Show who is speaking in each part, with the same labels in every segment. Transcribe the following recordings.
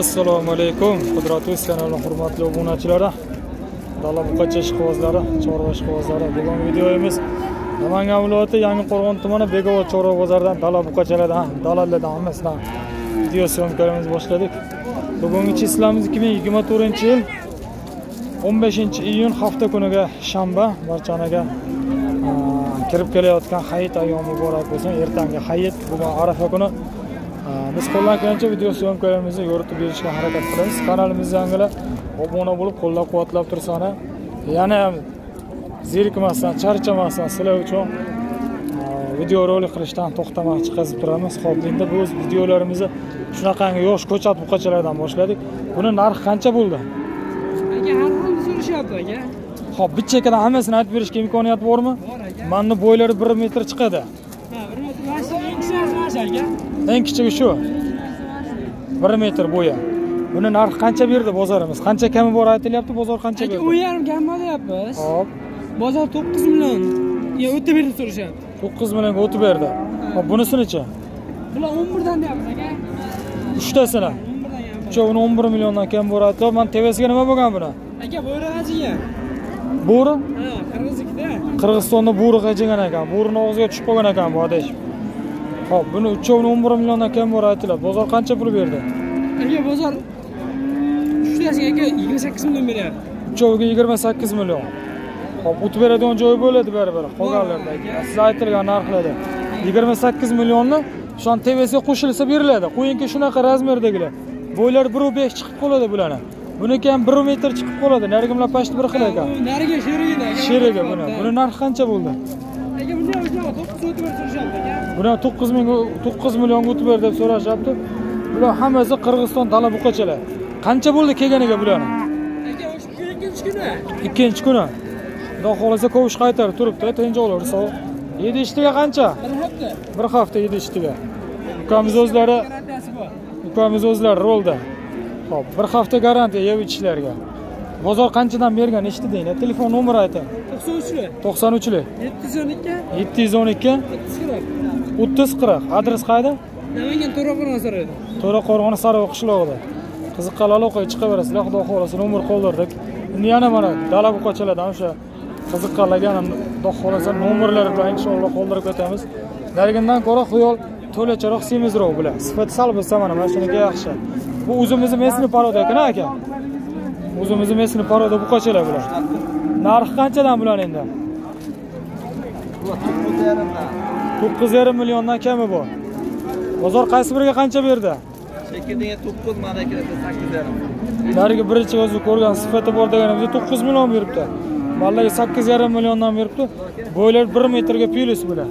Speaker 1: assalomu alaykum qudrat o'z kanali hurmatli obunachilari dala buqacha ishqibozlari chorva ishqibozlari bugungi videomiz namangan viloyati yangiqo'rg'on tumani begobod chorva bozoridan dala buqachalardan dalalardan hammasidan video syomkalarimizni boshladik. Bugungi chislamiz ikki ming yigirma to'rtinchi yil o'n beshinchi iyun hafta kuniga shanba barchanaga kirib kelayotgan hayit ayyomi muborak bo'lsin. Ertangi hayit bugun arafa kuni. Biz qo'ldan kelgancha video syomkalarimizni yoritib berishga harakat qilamiz kanalimizni yangilar obuna bo'lib qo'llab quvvatlab tursanglar yana ham zerikmasdan charchamasdan sizlar uchun videorolik qilishdan to'xtamay chiqazib turamiz hop endi biz videolarimizni shunaqangi yosh ko'chat buqachalardan boshladik buni narxi qancha bo'ldi
Speaker 2: aka har xil so'rashyapti aka
Speaker 1: hop bir chekkadan hammasini aytib berishga imkoniyat bormi
Speaker 2: bor aka
Speaker 1: manni bo'ylari bir metr chiqadi
Speaker 2: ha bir metr eng kichkisi mana shu aka
Speaker 1: eng kichigi shu. Bir metr bo'yi. Buni narxi qancha berdi bozorimiz? Qancha kami bor aytilyapti bozor qancha berdi?
Speaker 2: o'n yarim kamma deyapmiz
Speaker 1: hop.
Speaker 2: Bozor to'qqiz million. Yo o'ta berib so'rashyapti.
Speaker 1: To'qqiz millionga o'tib berdi. Hop bunisinichi
Speaker 2: bular o'n birdan deyapmiz aka.
Speaker 1: Uchtasini. Uchovini o'n bir milliondan kam bor aytyapti man tevasiga nima bo'lgan buni?
Speaker 2: Aka bo'ri g'ajigan
Speaker 1: bo'ri?
Speaker 2: Ha qirg'iznikida
Speaker 1: qirg'izistonda bo'ri g'ajigan ekan. Bo'rini og'ziga tushib qolgan ekan bu adashib hop buni uchovini o'n bir milliondan kam bor aytiladi bozor qancha pul berdi?
Speaker 2: Aka bozor uchtasiga aka yigirma sakkiz million beryapti.
Speaker 1: Uchoviga yigirma sakkiz million. Hop o'tib beradigan joyi bo'ladi baribir qolganlarda. Siz aytilgan narxlarda. Yigirma sakkiz millionni shuni tvsiga qo'shilsa beriladi. Qo'yingki shunaqa razmerdagilar bo'ylari bir besh chiqib qoladi bularni. Buniki ham bir metr chiqib qoladi. Narigi bilan bir xil ekan
Speaker 2: sherigida aka.
Speaker 1: Sherigi buni. Buni narxi qancha bo'ldi?
Speaker 2: Aka bunda ham to'qqiz o'tib so'rashyapti
Speaker 1: bular to'qqiz ming to'qqiz millionga o'tib ber deb so'rashyapti. Bular hammasi qirg'iziston dala buqachalar qancha bo'ldi kelganiga bularni?
Speaker 2: Aka o'sha kun ikkinchi kuni.
Speaker 1: Ikkinchi kuni xudo xohlasa kovush qaytarib turibdi tenjoqlar sog' yedi ishtiga qancha?
Speaker 2: Bir hafta
Speaker 1: bir hafta yedi ishtiga. Ukamiz o'zlari ukamiz o'zlari rolda. Ho'p bir hafta garantiya yeb ichishlariga bozor qanchadan bergan eshitdinglar telefon nomeri ayting
Speaker 2: to'qson uchli.
Speaker 1: to'qson uchlik
Speaker 2: yetti yuz o'n ikki.
Speaker 1: Yetti yuz o'n ikki.
Speaker 2: O'ttiz qirq.
Speaker 1: O'ttiz qirq. Adres qayerda?
Speaker 2: Namangan to'raqo'rg'on saroyida.
Speaker 1: To'raqo'rg'on saroy qishlog'ida qiziqqan aloqaga chiqaverasizlar xudo xohlasa nomer qoldirdik. Endi yana mana dala buqachalardan o'sha qiziqqanlarga ham xudo xohlasa nomerlar bilan inshaalloh qoldirib ketamiz narigindan ko'ra xuyol to'lacharoq semizroq bular sifati sal bo'lsa mana mana shuniki yaxshi. Bu o'zimizni местный порода ekan aka? O'zimizni местный poroda buqachalar bular narxi qanchadan bular endi? to'qqiz yarim milliondan kami bor bozor qaysi biriga qancha berdi?
Speaker 3: Chekirdega to'qqiz manakida sakkiz yarim.
Speaker 1: Narigi birinchi o'zi ko'rgan sifati bor deganimizda to'qqiz million beribdi. Mallaga sakkiz yarim milliondan beribdi. Bo'ylar bir metrga plyus bular.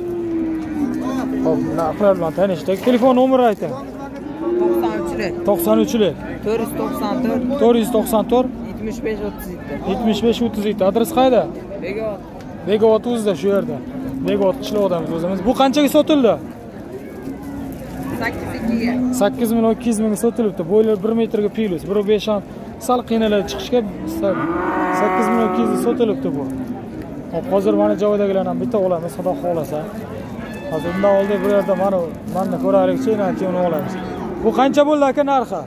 Speaker 1: Hop narxlar bilan tanishdik telefon nomeri ayting.
Speaker 3: To'qson uchli
Speaker 1: to'qson uchlik
Speaker 3: to'rt yuz to'qson to'rt.
Speaker 1: To'rt yuz to'qson to'rt
Speaker 3: yetmish besh o'ttiz yetti.
Speaker 1: Yetmish besh o'ttiz yetti. Adres qayerda?
Speaker 3: Bekor
Speaker 1: bekobod o'zida shu yerda. Bekobod qishlog'idamiz o'zimiz. Bu qanchaga sotildi?
Speaker 3: Sakkiz ikkiga.
Speaker 1: Sakkiz million ikki yuz mingga sotilibdi. Bo'ylar bir metrga plyus bir besh ham sal qiynaladi chiqishga. Sakkiz million ikki yuzga sotilibdi bu. Hop hozir mana joydagilarni ham bitta olamiz. Xudo xohlasa. Hozir undan oldin bu yerda mana manni ko'raylikchi keyin uni olamiz. Bu qancha bo'ldi aka narxi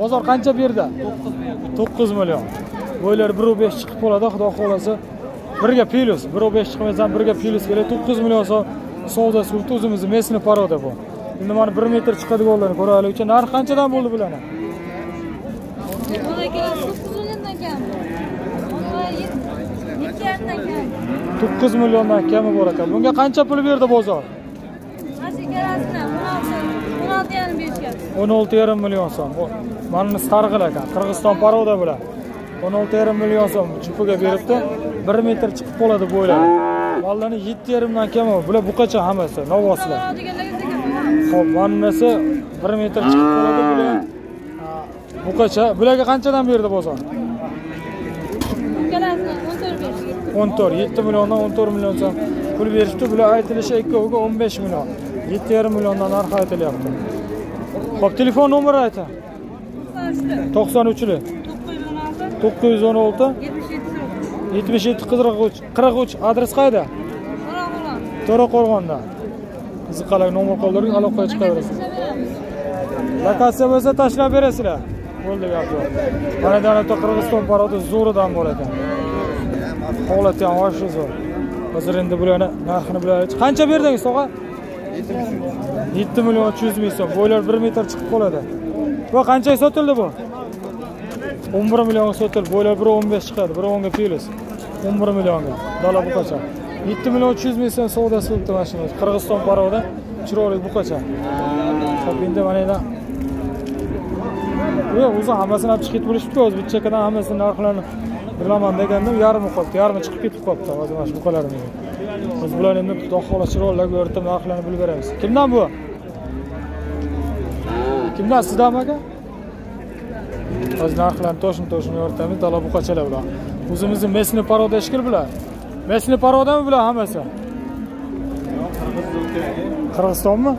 Speaker 1: bozor qancha berdi? To'qqiz million. Bo'ylari bir besh chiqib qoladi xudo xohlasa. Birga plyus bir besh chiqmasa ham birga plyus keladi. To'qqiz million so'm savdo suribdi o'zimizni местный poroda bu. Endi mana bir metr chiqadiganlarni ko'raylik uchun. Narxi qanchadan bo'ldi bularni?
Speaker 4: To'qqiz milliondan
Speaker 1: kami bor ekan. Bunga qancha pul berdi bozor?
Speaker 4: Ikkalasini olti yarim berishgan.
Speaker 1: o'n olti yarim million so'm. Bu mana starg'il ekan qirg'iziston poroda bular o'n olti yarim million so'm jupiga beribdi. Bir metr chiqib qoladi bo'ylari mollarni yetti yarimdan kami bular buqacha hammasi
Speaker 4: ekan.
Speaker 1: hop manasi bir metr chiqib qoladi bular. Ha, buqacha. Bularga qanchadan berdi bozor?
Speaker 4: Ikkalasini o'n to'rt berishgan.
Speaker 1: o'n to'rt yetti milliondan o'n to'rt million so'm pul berishdi bular aytilishi ikkoviga o'n besh million yetti yarim milliondan narxi aytilyapti. Ho'p telefon nomeri ayting
Speaker 4: To'qson uchli. To'qqiz yuz o'n olti. Yetmish yetti
Speaker 1: qirq uch. Qirq uch. Adres qayerda? To'raqo'rg'onda. Qiziqqanlar nomer qoldiring aloqaga chiqaverasiz? Lokatsiya bo'lsa tashlab berasizlar. Bo'ldi gap yo'q. Mana davlatda qirg'iziston parodi zo'ridan bor ekan. Holati ham вообще zo'r. Hozir endi bularni narxini bilaylik qancha berdingiz tog'a? Yetti million uch yuz ming so'm bo'ylar bir metr chiqib qoladi. Bu qanchaga sotildi bu? O'n bir millionga sotildi. Bo'ylar biri o'n besh chiqadi. Biri o'nga plyus o'n bir millionga dala buqacha yetti million uch yuz ming so'm savdosi bo'libdi mana shuni qirg'iziston parodi chiroyli buqacha hop endi mana yerdan yo'q o'zi hammasini olib chiqib ketib bo'lishibdi. O'zi bitta chekkadan hammasini narxlarini bilaman degandim yarmi qolibdi yarmi chiqib ketib qolibdi. Hozir mana shu buqalarimni biz bularni endi xudo xohlasa chiroylilarga o'rtab narxlarini bilib beramiz. Kimdan bu? Kimdan? Sizdanmi aka hozir narxlarni to'shin to'shin yoritamiz dala buqachalar bular? O'zimizni mesni paroda shekilli bular. Mesni parodami bular hammasi? Qirg'izistonmi?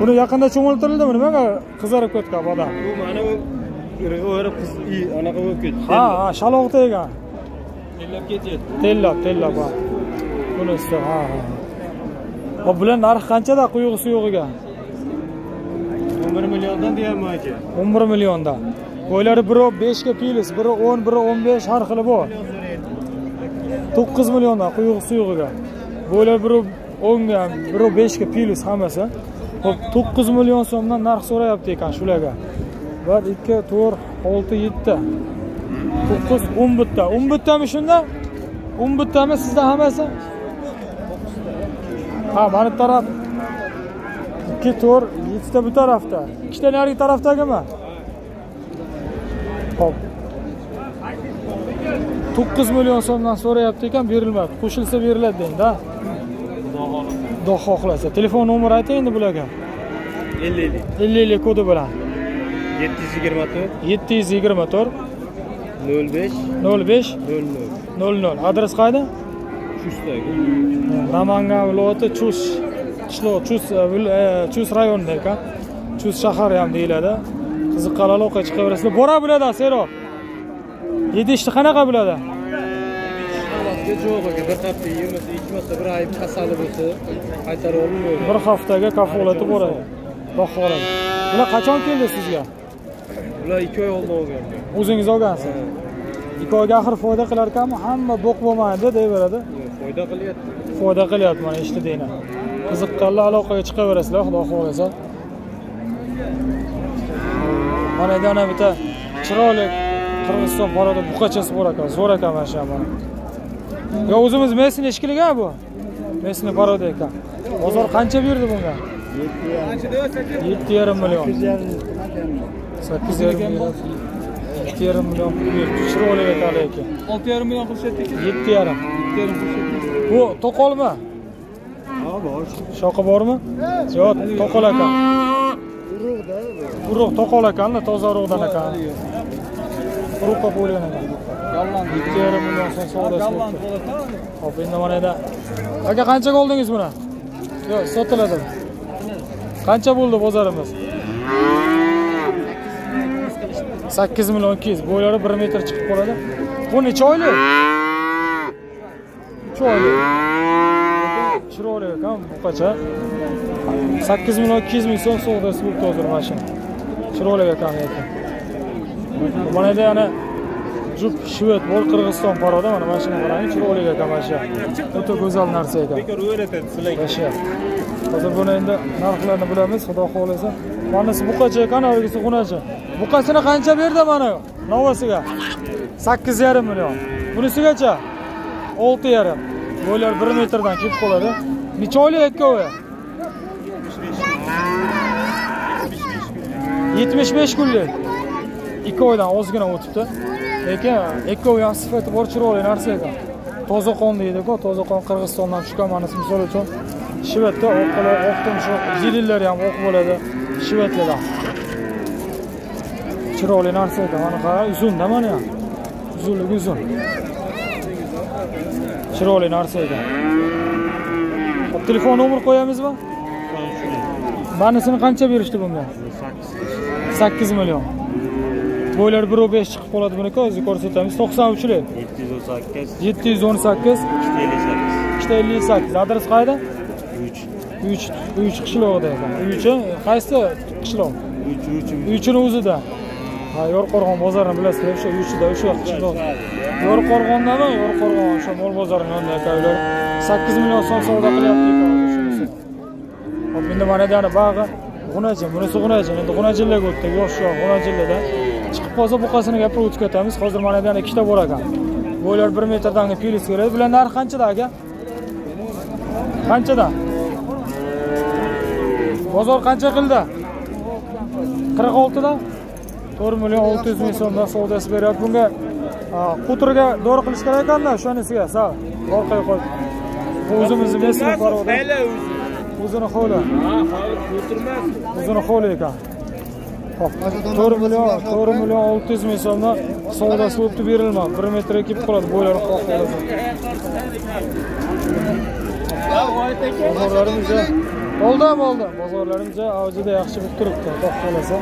Speaker 1: Buni yaqinda cho'miltirildimi? Nimaga qizarib ketgan odam?
Speaker 5: Bu mana bu o'rib qiz i anaqa bo'lib ketdi.
Speaker 1: Ha ha shalog' tegan
Speaker 5: tellab
Speaker 1: tellab bunisi ha ha. Bular narxi qanchada quyug'i suyug'iga
Speaker 5: o'n bir milliondan deyapman aka.
Speaker 1: O'n bir millionda bo'ylari biri beshga plyus biri o'n biri o'n besh har xili bor. To'qqiz milliondan quyug'i suyug'iga bo'ylar biri o'nga biri beshga plyus hammasi. Hop to'qqiz million so'mdan narx so'rayapti ekan shularga. Bir ikki to'rt olti yetti to'qqiz o'n bitta. O'n bittami shunda? O'n bittami sizda hammasi? Ha mana bu taraf. Ikki to'rt yettita bu tarafda. Ikkita narigi tarafdagimi? Hop to'qqiz million so'mdan so'rayapti ekan berilmayapti qo'shilsa beriladi dengda xudo xohlasa. Telefon nomeri ayting endi bularga.
Speaker 5: ellik. Ellik
Speaker 1: ellik kodi bilan.
Speaker 5: Yetti yuz yigirma to'rt.
Speaker 1: Yetti yuz yigirma to'rt
Speaker 5: nol besh.
Speaker 1: nol besh?
Speaker 5: Nol nol.
Speaker 1: Nol nol. Adres qayerda
Speaker 5: chustdagi
Speaker 1: namangan viloyati chus. Qishloq chus e, e, chus rayonida ekan chus shahari ham deyiladi. Qiziqqan aloqa chiqaverasizlar. Bora biladi serob yedishni qanaqa biladi?
Speaker 5: Yo'q aka. Bir hafta yemasa ichmasa bir oy kasali bo'lsa qaytarib olmaydi.
Speaker 1: Bir haftaga kafolati boradi. Xohlasa bular qachon keldi sizga
Speaker 5: ular ikki oy oldin olgan
Speaker 1: o'zingiz olgansiz. Ikki oyga axir foyda qilar ekanmi hamma bo'q bo'lmaydi deyveradi.
Speaker 5: Foyda qilyapti.
Speaker 1: Foyda qilyapman eshitdinglar qiziqqanlar aloqaga chiqaverasizlar xudo xohlasa. Mana bu yana bitta chiroyli qirg'iziston paroda buqachasi bor ekan zo'r ekan mana shu ham mana yo o'zimiz mesni ishkiliga bu? Mesni paroda ekan bozor qancha berdi bunga? Yetti yarim. Million sakkiz yarim million yetti yarim million pul berdi chiroyli ekan lekin
Speaker 2: olti yarim million qilishyapti
Speaker 1: yetti yarim bu to'qolmi
Speaker 5: ha bor
Speaker 1: shoqi bormi yo'q to'qol ekan urug' to'qol ekanda toza urug'dan ekan urug'qa bo'lgan ekan yetti yarim million so'm savdosi hop endi mana yerda aka qanchaga oldingiz buni yo'q sotiladi qancha bo'ldi bozorimiz sakkiz million ikki yuz bo'ylari bir metr chiqib qoladi. Bu necha oylik? Uch oylik? Chiroyli ekan buqacha sakkiz million ikki yuz ming so'm savdosi bo'libdi hozir mana shu chiroyli ekan lekin mana yerda yana jup shved bor qirg'iziston paroda mana mana shuni qarang chiroyli ekan mana shu o'ta go'zal narsa ekan
Speaker 5: bekor o'rgatadi sizlarga.
Speaker 1: Hozir buni endi narxlarini bilamiz, xudo xohlasa. Manisi buqacha ekan, avgisi xunacha. Buqasini qancha berdi mana novasiga? 8,5 million. Bunisigacha 6,5. Bo'ylar 1 metrdan kelib qoladi. Necha oylik ikkovi? 75 kunlik. Ikki oydan ozgina o'tibdi. Lekin ikkovi ham sifati bor chiroyli narsa ekan. Toza qon deydiku toza qon Qirg'izistondan tushgan manisi misol uchun Shvedda oq qilib, oq tumshuq, zilillari ham oq bo'ladi. Shvedlarda. Chiroyli narsa ekan. Mana qara, uzunda mana ham. Uzunlik uzun. Chiroyli narsa ekan. Hop, telefon nomer qo'yamizmi? Manisini qancha berishdi bunga? 8 million. Bo'ylar 1.5 chiqib qoladi buniki, o'zi ko'rsatamiz. 93 lik.
Speaker 5: yetti yuz o'n sakkiz
Speaker 1: 718
Speaker 5: ellik sakkiz
Speaker 1: 258 adres qayerda
Speaker 5: uch
Speaker 1: 3 3 qishlog'ida ekan 3 qaysi qishloq
Speaker 5: uch uch
Speaker 1: uchini o'zida. Ha yo'rqo'rg'on bozorini bilasizlar o'sha uchida o'sha qishloq yo'rqo'rg'ondami yo'rqo'rg'on o'sha mol bozorini yonida ular sakkiz million so'm savdo qilyapti. Hop endi mana yana bag'i g'unajin bunisi g'unajin endi g'unajinlarga o'tdik yosh yosh chiqib qolsa buqasini gapirib o'tib ketamiz hozir mana yana ikkita bor ekan bo'ylar bir metrdan pilis keladi bular narxi qanchada aka? Qanchada bozor qancha qildi qirq oltida to'rt million olti yuz ming so'mdan savdosi beryapti bunga quturga dori qilish kerak ekanda shunisiga sal orqaga qo'yib bu o'zimizni mesini paroda o'zini hovli o'zini hovli ekan hop to'rt million to'rt million olti yuz ming so'mdan savdosi bo'libdi berilmadi bir metrga kelib qoladi bo'ylari xohlasa bozorlarimiz bo'ldi bo'ldi. Bozorlarimiz avjida yaxshi bo'lib turibdi xudo xohlasa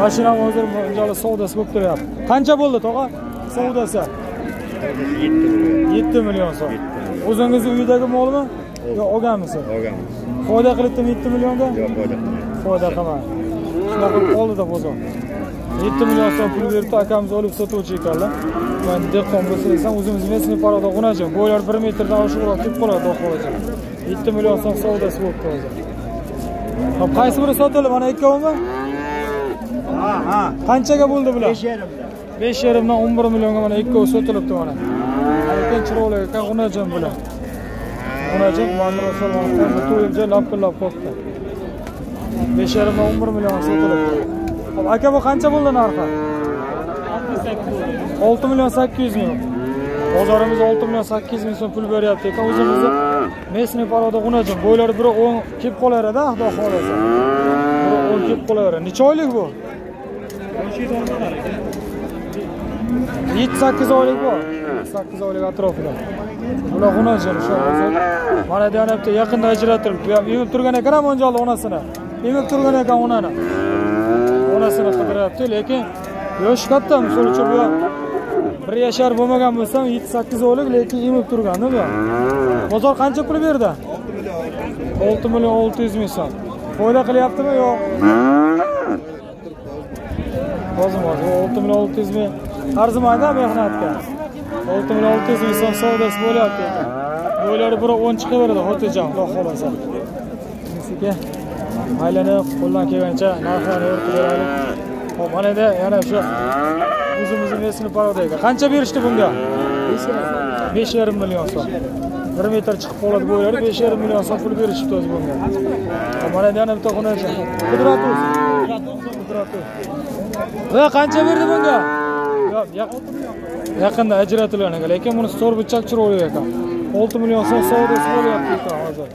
Speaker 1: mashinam hozir bunchalik savdosi bo'lib turyapti. Qancha bo'ldi tog'a? Savdosi yetti million so'm. O'zingizni uydagi molmi? Yo olganmisiz
Speaker 5: olganmiz
Speaker 1: foyda qilibdimi yetti millionga?
Speaker 5: Yo'q foyda
Speaker 1: foyda qilmadi shunaqa qilib qoldida bozor yetti million so'm pul beribdi akamiz olib sotuvchi ekanlar. Man dehqon bo'lsa desam o'zimiz местный paroda g'unajin bo'ylar bir metrdan oshiqroq kelib qoladi xohlasa yetti million so'm savdosi bo'libdi hozir hop qaysi biri sotildi? Mana ikkovimi
Speaker 5: ha ha.
Speaker 1: Qanchaga bo'ldi bular?
Speaker 5: Besh yarimda
Speaker 1: besh yarimdan o'n bir millionga mana ikkovi sotilibdi mana. Chiroyli ekan g'unajin bular? Solmonov to'yibja lapillab qolibdi. Besh yarimdan o'n bir million sotilibdi hop aka bu qancha bo'ldi narxi? Olti million sakkiz yuz ming. Bozorimiz olti million sakkiz ming so'm pul beryapti. Ekan o'zimizni местный порода g'unajin. Bo'ylari biri o'n kelib qolaveradi xudo xohlasa. Biri o'n kelib qolaveradi necha oylik bu? Yetti sakkiz oylik bor yetti sakkiz oylik atrofida. Bular g'unajin o'sha mana bu yana yaqinda ajratilibdi bu ham emib turgan ekan mo'ljalni onasini. Emib turgan ekan onani. Onasini qidiryapti lekin yoshi katta misol uchun bu bir yashar bo'lmagan bo'lsa ham yetti sakkiz oylik lekin emib turganda bu bozor qancha pul berdi? Olti million olti yuz ming so'm. Foyda qilyaptimi? Yo'q. Rozumaz, o 6 million 600 ming. Arzimaydi mehnatga. olti million 600 ming so'm savdosi bo'lyapti. Ekan. Bo'ylari birov o'n chiqaveradi xotirjam, xudo xohlasa Nisiga aylanib qo'ldan kelgancha narxlarni yoritib beraylik. Hop, mana endi yana shu o'zimizni mesini paroda ekan. Qancha berishdi bunga? 5,5 million so'm. 1 metr chiqib qoladi bo'ylari 5,5 million so'm pul berishibdi o'zi bunga. Mana endi yana bitta xunacha. Qudrat. Qudrat qancha berdi bunga? Yaqinda ajratilgan ekan, lekin buni to'rt burchak ekan. 6 million so'm savdosi bo'lyapti ekan hozir.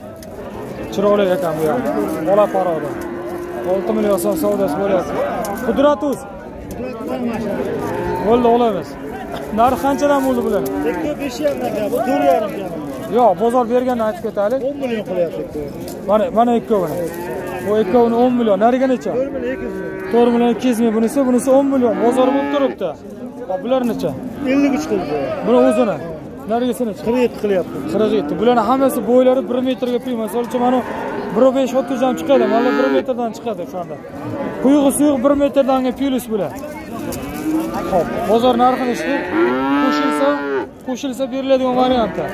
Speaker 1: Chiroyli ekan bu ham. Bola paroda. 6 million so'm savdosi bo'lyapti. Qudrat uz. Bo'ldi, olamiz. Narxi qanchadan bo'ldi bular?
Speaker 5: ikki besh yarimda bu to'rt yarimda
Speaker 1: Yo'q, bozor berganini aytib ketaylik.
Speaker 5: o'n million qilyapti
Speaker 1: Mana mana ikkovini. Bu ikkovini 10 million. Nariga necha?
Speaker 5: to'rt million ikki yuz ming
Speaker 1: 4 million 200 ming bunisi, bunisi 10 million. Bozor bo'lib turibdi. Bular necha?
Speaker 5: ellik uch qildi
Speaker 1: Buni o'zini. Narigisi necha?
Speaker 5: qirq yetti qilyapti
Speaker 1: 47. Bularning hammasi bo'ylari 1 metrga pul. Masalan uchun mana 1.5 30 ham chiqadi. Mana 1 metrdan chiqadi o'shanda. Quyug'i suyuq 1 metrdan plus bular. Xo'p, bozor narxini eshitdi. Qo'shilsa, qo'shilsa beriladigan variantda.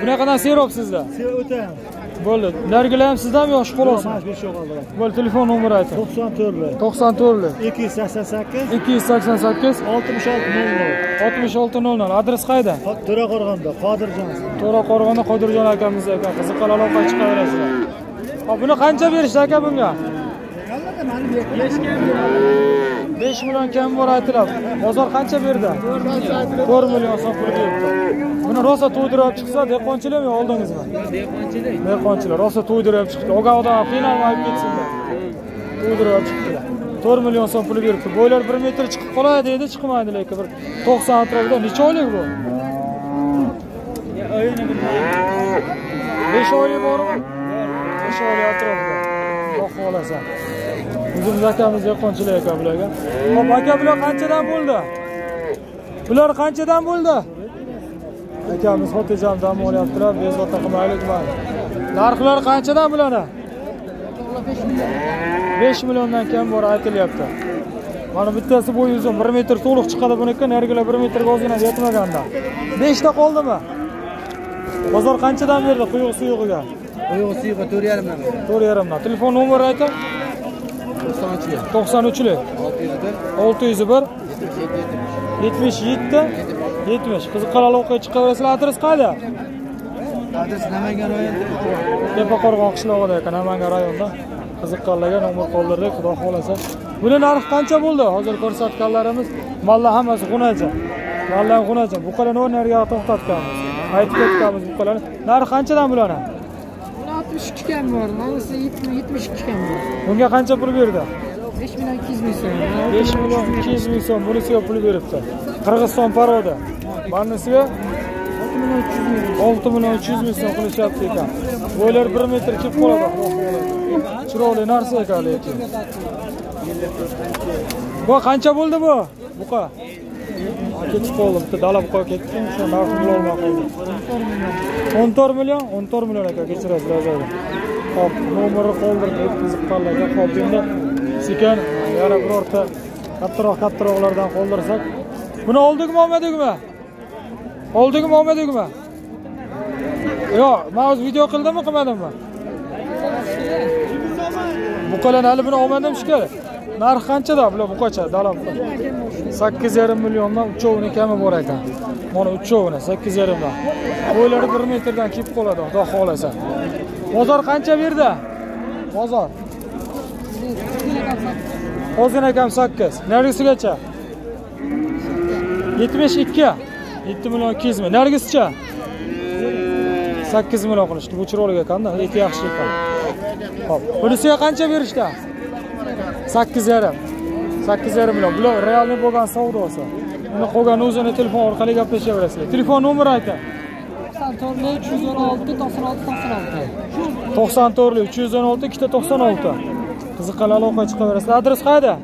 Speaker 1: Bunaqadan serob sizda.
Speaker 5: o'tamiz
Speaker 1: Bo'ldi. Narigilar ham sizdanmi yosh xolosmi?
Speaker 5: mana besh yo'q oldi
Speaker 1: Bo'ldi, telefon nomeri ayting.
Speaker 5: to'qson to'rtli
Speaker 1: 94
Speaker 5: ikki yuz sakson sakkiz
Speaker 1: 288
Speaker 5: oltmish olti nol nol
Speaker 1: 6600. Adres qayda?
Speaker 5: to'raqo'rg'onda qodirjon
Speaker 1: To'ra Qo'rg'onda Qodirjon akamiz ekan. Qiziqqan aloqa chiqaverasizlar. Hop, buni qancha berishdi aka bunga? 5 million kam bor aytiladi. Bozor qancha berdi? 4 million so'm pul beribdi. Buni rosa to'ydirib chiqsa, dehqonchilarmi oldingizmi?
Speaker 2: Dehqonchilik.
Speaker 1: Dehqonchilar rosa to'ydirib chiqdi. Olgan odam qiynalmay ketsinlar. To'ydirib chiqdilar. 4 million so'm pul beribdi. Bo'ylar 1 metr chiqib qoladi deydi, chiqmaydi lekin bir 90 atrofida necha oylik bu? 5 oylik bormi? 5 oylik atrofida. Xudo xolasa. O'zimiz akamiz aka bularga. Hop, aka bular qanchadan bo'ldi? Bular qanchadan bo'ldi? Akamiz xotirjam dam olyaptilar, bezovta qilmaylik mayli. Narxlar qanchadan bularni? besh milliondan kam bor aytilyapti mana bittasi bo'yi uzun bir metr to'liq chiqadi buniki narigilar bir metrga ozgina yetmaganda beshta qoldimi bozor qanchadan berdi quyuq suyug'iga
Speaker 5: Quyuq suyuqi to'rt yarimdan
Speaker 1: to'rt yarimdan. Telefon nomeri ayting
Speaker 5: to'qson uchga
Speaker 1: to'qson uchlik
Speaker 5: olti yuz bir.
Speaker 1: Olti yuz bir.
Speaker 5: Yetmish yetti.
Speaker 1: Yetmish. Qiziqqalali o'qiy chiqaverasizlar. Adres qayerda
Speaker 5: adres namangan rayoni
Speaker 1: tepaqo'rg'on qishlog'ida ekan namangan rayonida. Qiziqqanlarga nomer qoldirdik xudo xohlasa. Buni narxi qancha bo'ldi? Hozir ko'rsatganlarimiz malla hammasi xunacha malla xunacha buqalarni o'rnlariga to'xtatganmiz. Aytib ketganmiz buqalarni narxi qanchadan bularni
Speaker 2: Buni 62 kam bor. Manisi 72 kam bor.
Speaker 1: bunga qancha pul berdi?
Speaker 2: 5 million 200 ming so'm.
Speaker 1: besh million ikki yuz ming so'm. Bunisiga pul beribdi. Qirg'iziston parodi. Manisiga
Speaker 2: 6 million 300 ming.
Speaker 1: olti million uch yuz ming so'm qilishyapti ekan. Bo'ylar bir metr kelib qoladi. Chiroyli narsa ekan lekin. Bu qancha bo'ldi bu? Buqa kechib qoldi bitta dala buqa ketdi o'sha narxni bilolmay qoldim o'n to'rt million o'n to'rt million aka kechirasiz yozadi hop nomerni qoldirdik qiziqqanlarga hop endi sekin yana birorta kattaroq kattaroqlardan qoldirsak. Buni oldikmi olmadikmi? Oldikmi olmadikmi? Yo'q man o'zi video qildimmi qilmadimmi? Bu buqalarni hali buni olmadim shekilli narxi qanchada bular buqacha dala sakkiz yarim milliondan uchovini kami bor ekan. Mana uchovini sakkiz yarimdan. Bo'ylari bir metrdan kelib qoladi xudo xohlasa. Bozor qancha bu yerda bozor. Ozgina kam sakkiz. Narigisigacha yetmish ikki. Yetti million ikki yuz ming. Narigisicha sakkiz million qilishdi. Bu chiroyli ekanda eti yaxshi ekan hop. Bunisiga qancha berishdi? Sakkiz yarim. Sakkiz yarim million. Bular realniy bo'lgan savdosi uni qolgan o'zini telefon orqali gaplashaverasizlar telefon nomeri ayting
Speaker 2: 94 316 96 96.
Speaker 1: to'qson to'rtlik uch yuz o'n olti ikkita to'qson olti. Qiziqqan aloqa chiqaverasizlar adres qayerda?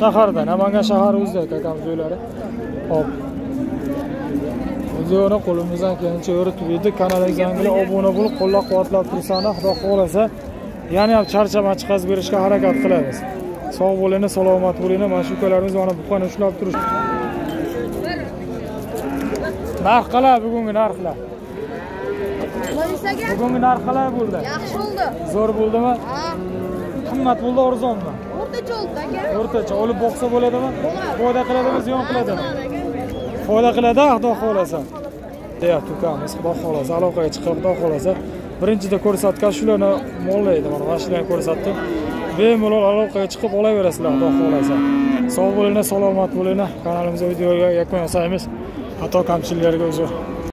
Speaker 1: Shaharda. Namangan shahari o'zida akamiz uylari hop. Videoni qo'limizdan kelgancha yoritib yedik kanalimizga obuna bo'lib qo'llab quvvatlab tursanglar xudo xohlasa yana ham charchamay chiqazib berishga harakat qilamiz sog' bo'linglar salomat bo'linglar mana shu ukalarimiz mana buqani ushlab turish narx qalay bugungi narxlar bugungi narx qalay bo'ldi
Speaker 4: yaxshi bo'ldi.
Speaker 1: zo'r bo'ldimi qimmat bo'ldi arzonmi
Speaker 4: o'rtacha oldi aka.
Speaker 1: o'rtacha olib boqsa bo'ladimi foyda qiladimi ziyon qiladimi foyda qiladi xudo xohlasa deyapti ukamiz xudo xohlasa aloqaga chiqib xudo xohlasa birinchida ko'rsatgan shularni mollaydi mana mana shularni ko'rsatdim. Bemalol aloqaga chiqib olaverasizlar xudo xohlasa. Sog' bo'linglar salomat bo'linglar. Kanalimizga videoga yakun yasaymiz. Xato kamchiliklarga uzr.